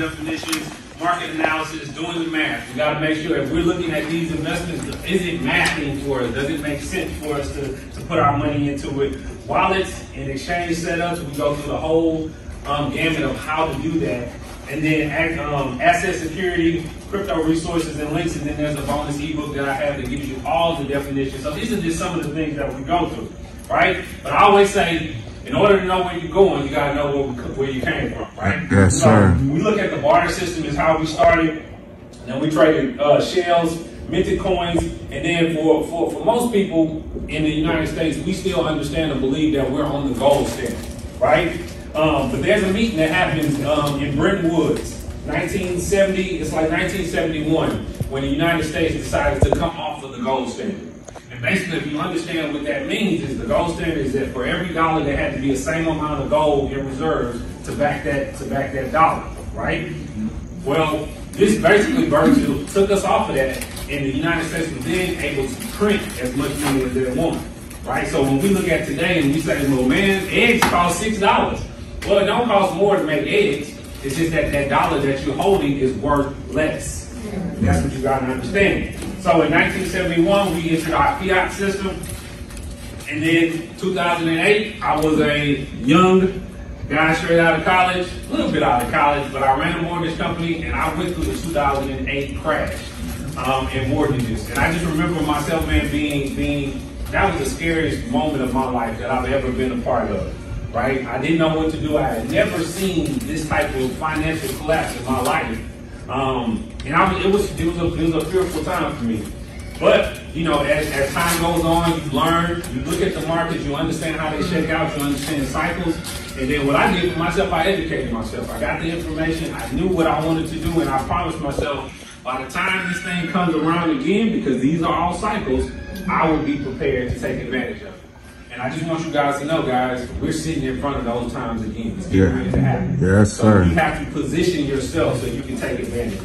definitions, market analysis, doing the math. We got to make sure if we're looking at these investments, is it mathing for us? Does it make sense for us to, to put our money into it? Wallets and exchange setups, we go through the whole um, gamut of how to do that. And then um, asset security, crypto resources and links, and then there's a bonus ebook that I have that gives you all the definitions. So these are just some of the things that we go through, right? But I always say, in order to know where you're going, you gotta know where, where you came from, right? Yes, so sir. We look at the barter system is how we started. Then we traded uh, shells, minted coins, and then for, for, for most people in the United States, we still understand and believe that we're on the gold standard, right? Um, but there's a meeting that happens um, in Bretton Woods, 1970. It's like 1971 when the United States decided to come off of the gold standard. Basically, if you understand what that means, is the gold standard is that for every dollar there had to be the same amount of gold in reserves to back that to back that dollar, right? Well, this basically Virgil took us off of that, and the United States was then able to print as much money as they want, right? So when we look at today and we say, well, man, eggs cost six dollars. Well, it don't cost more to make eggs. It's just that that dollar that you're holding is worth less. That's what you got to understand. So in 1971, we issued our fiat system. And then 2008, I was a young guy straight out of college, a little bit out of college, but I ran a mortgage company and I went through the 2008 crash um, in mortgages. And I just remember myself, man, being, being, that was the scariest moment of my life that I've ever been a part of right? I didn't know what to do. I had never seen this type of financial collapse in my life. Um, and I was, it was it was a it was a fearful time for me. But you know, as, as time goes on, you learn, you look at the markets, you understand how they shake out, you understand cycles. And then what I did for myself, I educated myself. I got the information, I knew what I wanted to do, and I promised myself by the time this thing comes around again, because these are all cycles, I will be prepared to take advantage of it. And I just want you guys to know, guys, we're sitting in front of those times again. It's getting Yeah. ready to happen. Yes, So sir. you have to position yourself so you can take advantage.